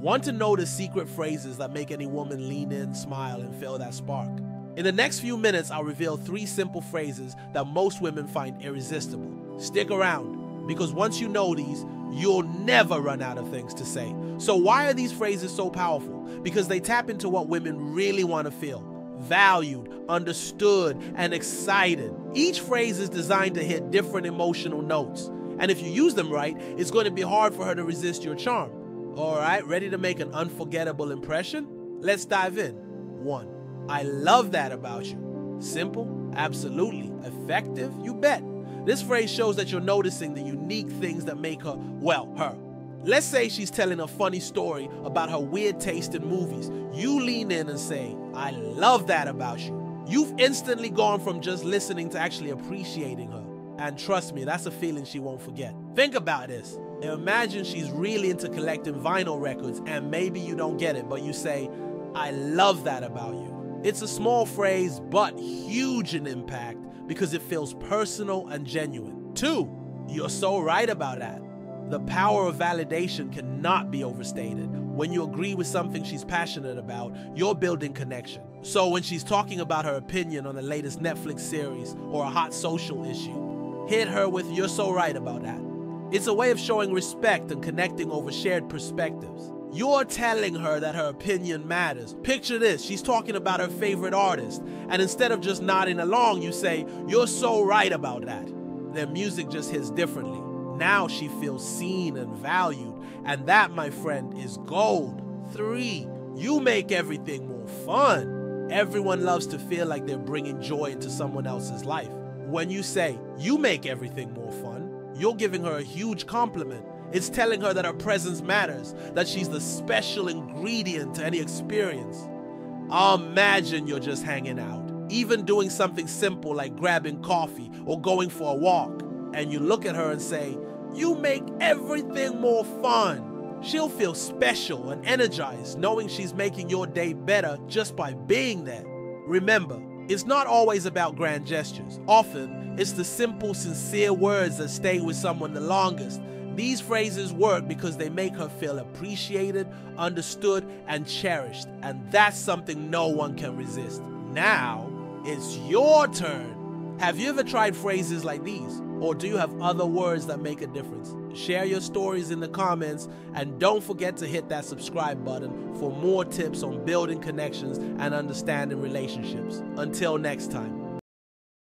Want to know the secret phrases that make any woman lean in, smile, and feel that spark? In the next few minutes, I'll reveal three simple phrases that most women find irresistible. Stick around, because once you know these, you'll never run out of things to say. So, why are these phrases so powerful? Because they tap into what women really want to feel valued, understood, and excited. Each phrase is designed to hit different emotional notes. And if you use them right, it's going to be hard for her to resist your charm. All right, ready to make an unforgettable impression? Let's dive in. One, I love that about you. Simple? Absolutely. Effective? You bet. This phrase shows that you're noticing the unique things that make her, well, her. Let's say she's telling a funny story about her weird taste in movies. You lean in and say, I love that about you. You've instantly gone from just listening to actually appreciating her. And trust me, that's a feeling she won't forget. Think about this. Imagine she's really into collecting vinyl records and maybe you don't get it, but you say, I love that about you. It's a small phrase, but huge in impact because it feels personal and genuine. Two, you're so right about that. The power of validation cannot be overstated. When you agree with something she's passionate about, you're building connection. So when she's talking about her opinion on the latest Netflix series or a hot social issue, hit her with you're so right about that. It's a way of showing respect and connecting over shared perspectives. You're telling her that her opinion matters. Picture this she's talking about her favorite artist, and instead of just nodding along, you say, You're so right about that. Their music just hits differently. Now she feels seen and valued, and that, my friend, is gold. Three, you make everything more fun. Everyone loves to feel like they're bringing joy into someone else's life. When you say, you make everything more fun, you're giving her a huge compliment. It's telling her that her presence matters, that she's the special ingredient to any experience. Imagine you're just hanging out, even doing something simple like grabbing coffee or going for a walk, and you look at her and say, you make everything more fun. She'll feel special and energized knowing she's making your day better just by being there. Remember, it's not always about grand gestures. Often, it's the simple, sincere words that stay with someone the longest. These phrases work because they make her feel appreciated, understood, and cherished. And that's something no one can resist. Now, it's your turn. Have you ever tried phrases like these? Or do you have other words that make a difference? Share your stories in the comments and don't forget to hit that subscribe button for more tips on building connections and understanding relationships. Until next time.